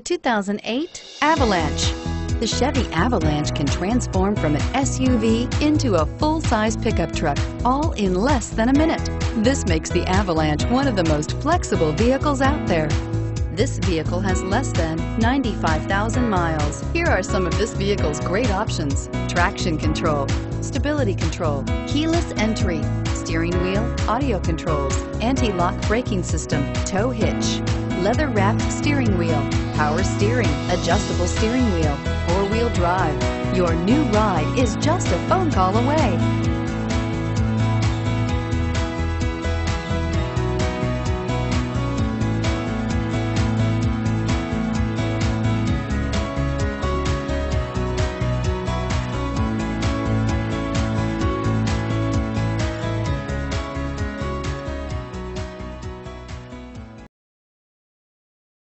The 2008 Avalanche. The Chevy Avalanche can transform from an SUV into a full-size pickup truck, all in less than a minute. This makes the Avalanche one of the most flexible vehicles out there. This vehicle has less than 95,000 miles. Here are some of this vehicle's great options. Traction control, stability control, keyless entry, steering wheel, audio controls, anti-lock braking system, tow hitch, leather wrapped steering wheel, power steering, adjustable steering wheel, four wheel drive. Your new ride is just a phone call away.